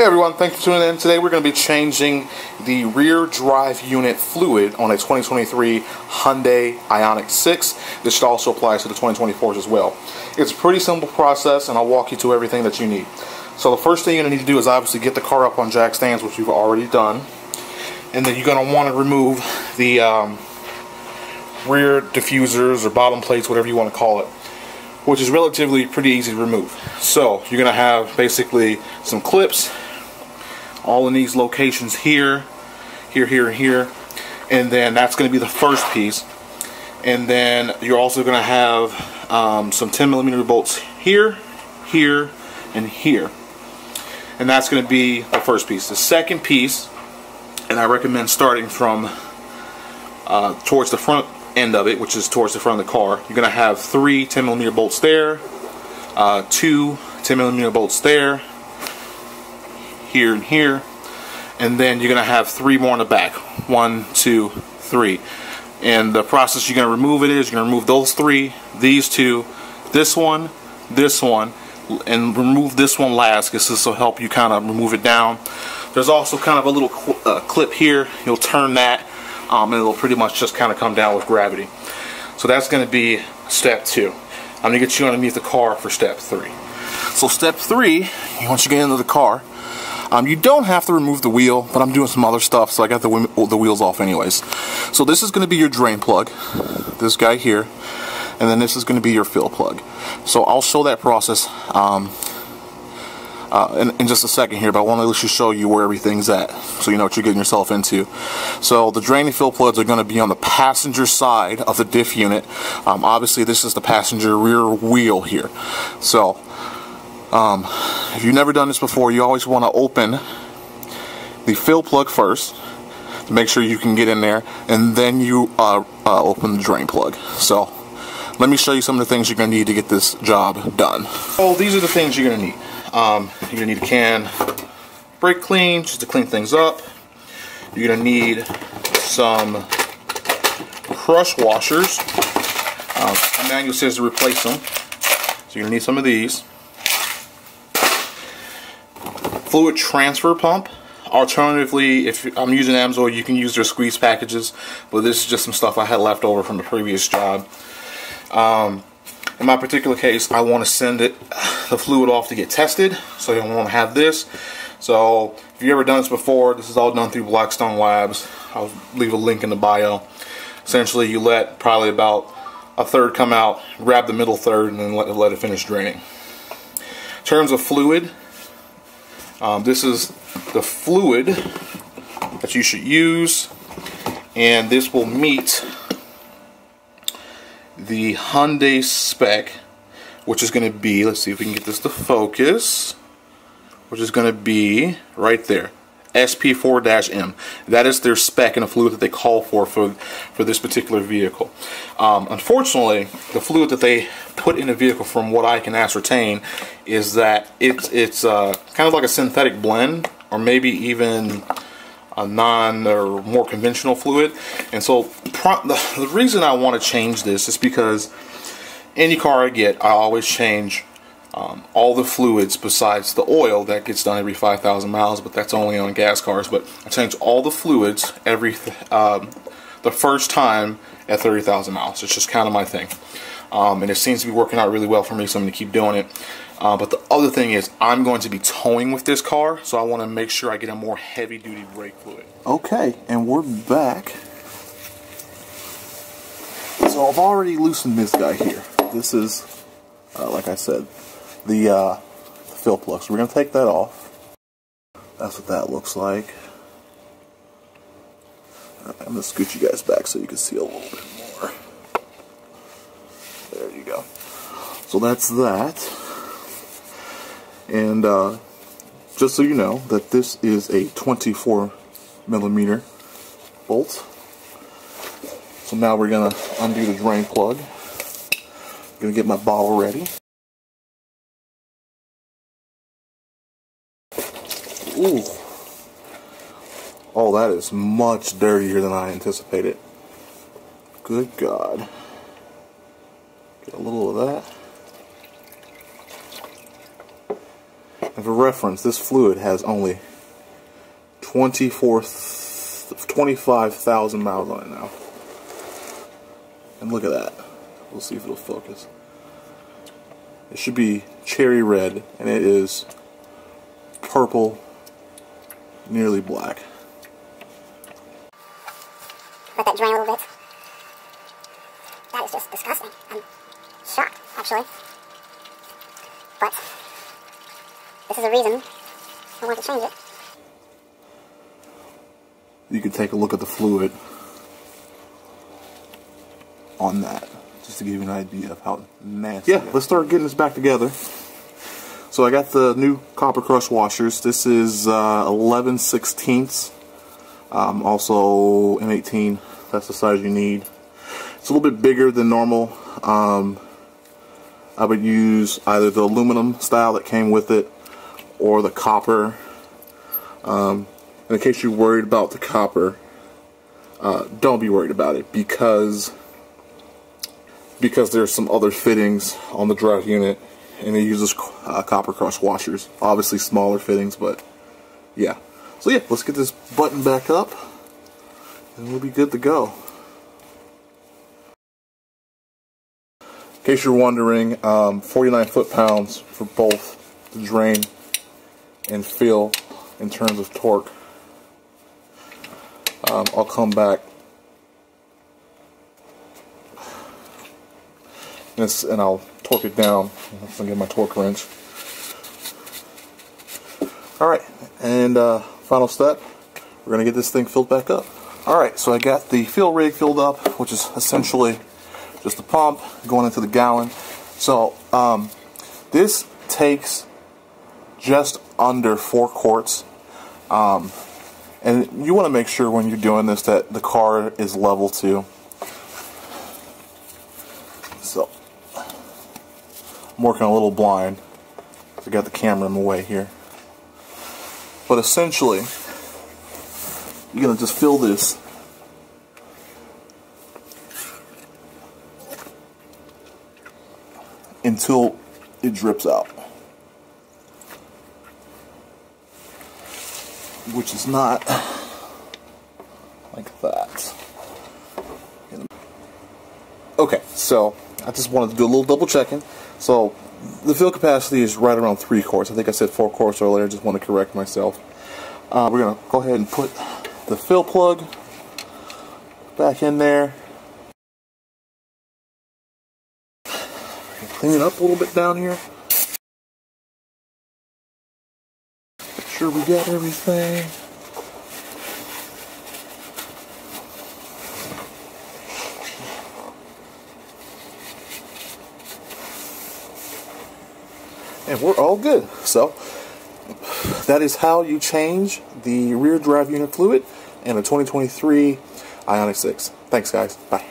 Hey everyone, thanks for tuning in. Today we're going to be changing the rear drive unit fluid on a 2023 Hyundai Ioniq 6. This should also apply to the 2024s as well. It's a pretty simple process and I'll walk you through everything that you need. So the first thing you're going to need to do is obviously get the car up on jack stands, which we've already done. And then you're going to want to remove the um, rear diffusers or bottom plates, whatever you want to call it which is relatively pretty easy to remove. So you're going to have basically some clips all in these locations here, here, here, here. And then that's going to be the first piece. And then you're also going to have um, some 10 millimeter bolts here, here, and here. And that's going to be the first piece. The second piece, and I recommend starting from uh, towards the front end of it, which is towards the front of the car. You're going to have three 10 millimeter bolts there, uh, two 10 millimeter bolts there, here and here and then you're gonna have three more in the back. One two three. And the process you're gonna remove it is you're gonna remove those three these two this one this one and remove this one last because this will help you kind of remove it down. There's also kind of a little uh, clip here. You'll turn that um, and it'll pretty much just kind of come down with gravity. So that's going to be step two. I'm going to get you underneath the car for step three. So step three once you get into the car um, you don't have to remove the wheel, but I'm doing some other stuff, so I got the, the wheels off anyways. So this is going to be your drain plug, this guy here, and then this is going to be your fill plug. So I'll show that process um, uh, in, in, just a second here, but I want to show you where everything's at, so you know what you're getting yourself into. So the drain and fill plugs are going to be on the passenger side of the diff unit. Um, obviously, this is the passenger rear wheel here. So um, if you've never done this before, you always want to open the fill plug first to make sure you can get in there, and then you uh, uh, open the drain plug. So let me show you some of the things you're going to need to get this job done. Oh, these are the things you're going to need. Um, you're going to need a can brake clean just to clean things up. You're going to need some crush washers. The manual says to replace them. So you're going to need some of these fluid transfer pump. Alternatively, if I'm using Amsoil, you can use their squeeze packages, but this is just some stuff I had left over from the previous job. Um, in my particular case, I want to send it the fluid off to get tested, so I want to have this. So if you've ever done this before, this is all done through Blackstone Labs. I'll leave a link in the bio. Essentially, you let probably about a third come out, grab the middle third, and then let, let it finish draining. In terms of fluid, um, this is the fluid that you should use and this will meet the Hyundai spec which is going to be, let's see if we can get this to focus, which is going to be right there. SP4-M. That is their spec and the fluid that they call for for, for this particular vehicle. Um, unfortunately, the fluid that they put in the vehicle, from what I can ascertain, is that it's, it's uh, kind of like a synthetic blend, or maybe even a non or more conventional fluid. And so the, the reason I want to change this is because any car I get, I always change um, all the fluids besides the oil that gets done every 5,000 miles, but that's only on gas cars. But I change all the fluids every um, the first time at 30,000 miles. It's just kind of my thing, um, and it seems to be working out really well for me, so I'm going to keep doing it. Uh, but the other thing is, I'm going to be towing with this car, so I want to make sure I get a more heavy-duty brake fluid. Okay, and we're back. So I've already loosened this guy here. This is, uh, like I said, the uh, fill plug. So we're going to take that off. That's what that looks like. Right, I'm going to scoot you guys back so you can see a little bit more. There you go. So that's that. And uh, just so you know that this is a 24 millimeter bolt. So now we're going to undo the drain plug. I'm Going to get my bottle ready. Ooh. Oh, that is much dirtier than I anticipated. Good God. Get a little of that. And for reference, this fluid has only 24, 25,000 miles on it now. And look at that. We'll see if it'll focus. It should be cherry red, and it is purple, nearly black. Let that drain a little bit. That is just disgusting. I'm shocked, actually. But this is a reason I want to change it. You can take a look at the fluid on that, just to give you an idea of how nasty. Yeah, let's start getting this back together. So I got the new Copper Crush washers. This is uh, 11 16ths. Um, also M18, that's the size you need. It's a little bit bigger than normal. Um, I would use either the aluminum style that came with it or the copper. Um, in case you're worried about the copper, uh, don't be worried about it because because there's some other fittings on the drive unit and it uses uh, copper crush washers. Obviously smaller fittings, but yeah. So yeah, let's get this button back up and we'll be good to go. In case you're wondering, um, 49 foot-pounds for both the drain and fill in terms of torque. Um, I'll come back and I'll torque it down. I'm get my torque wrench. Alright, and uh, final step, we're going to get this thing filled back up. Alright, so I got the fill rig filled up, which is essentially just the pump going into the gallon. So, um, this takes just under four quarts. Um, and you want to make sure when you're doing this that the car is level too. So, I'm working a little blind. I got the camera in the way here. But essentially, you're going to just fill this until it drips out. Which is not like that. Okay, so I just wanted to do a little double checking. So the fill capacity is right around three quarts. I think I said four quarts earlier. I just want to correct myself. Uh, we're gonna go ahead and put the fill plug back in there. Clean it up a little bit down here. Make sure we got everything. And we're all good. So that is how you change the rear drive unit fluid in a 2023 Ioniq 6. Thanks guys. Bye.